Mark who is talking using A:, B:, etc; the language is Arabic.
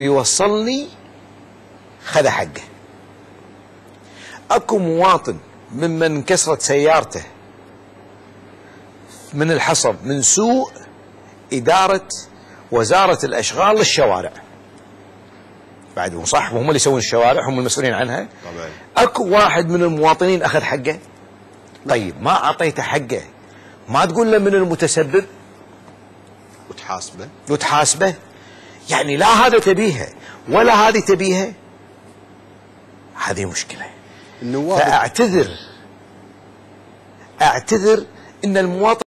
A: يوصلني خذ حقه. أكو مواطن ممن انكسرت سيارته من الحصب من سوء إدارة وزارة الأشغال للشوارع. بعد صح وهم اللي يسوون الشوارع هم المسؤولين عنها.
B: طبعا.
A: أكو واحد من المواطنين أخذ حقه. طيب ما أعطيته حقه. ما تقول له من المتسبب؟
B: وتحاسبه.
A: وتحاسبه. يعني لا هذا تبيها ولا هذه تبيها هذه مشكلة.
B: النواب.
A: فأعتذر. أعتذر إن المواطن